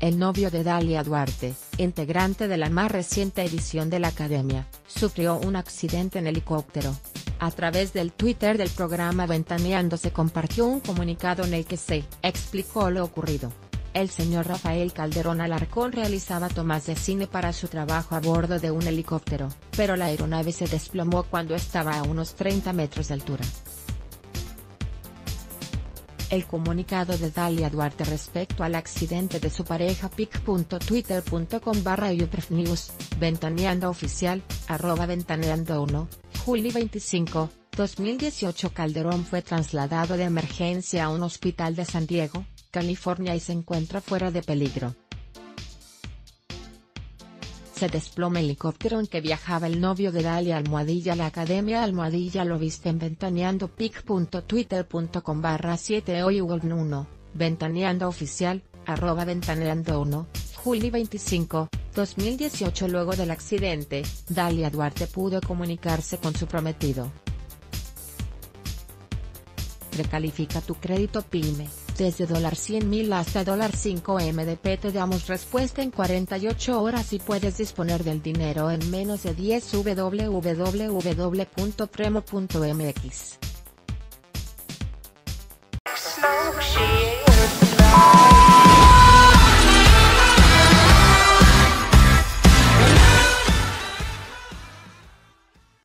el novio de Dalia Duarte, integrante de la más reciente edición de la Academia, sufrió un accidente en helicóptero. A través del Twitter del programa Ventaneando se compartió un comunicado en el que se explicó lo ocurrido. El señor Rafael Calderón Alarcón realizaba tomas de cine para su trabajo a bordo de un helicóptero, pero la aeronave se desplomó cuando estaba a unos 30 metros de altura. El comunicado de Dalia Duarte respecto al accidente de su pareja pic.twitter.com barra News, Ventaneando Oficial, arroba Ventaneando 1, Juli 25, 2018 Calderón fue trasladado de emergencia a un hospital de San Diego, California y se encuentra fuera de peligro se desploma el helicóptero en que viajaba el novio de Dalia Almohadilla La Academia Almohadilla lo viste en ventaneando pic.twitter.com barra 7 hoy 1, ventaneando oficial, arroba ventaneando 1, Juli 25, 2018 Luego del accidente, Dalia Duarte pudo comunicarse con su prometido. Recalifica tu crédito PYME. Desde $100,000 hasta $5 MDP te damos respuesta en 48 horas y puedes disponer del dinero en menos de 10 www.premo.mx.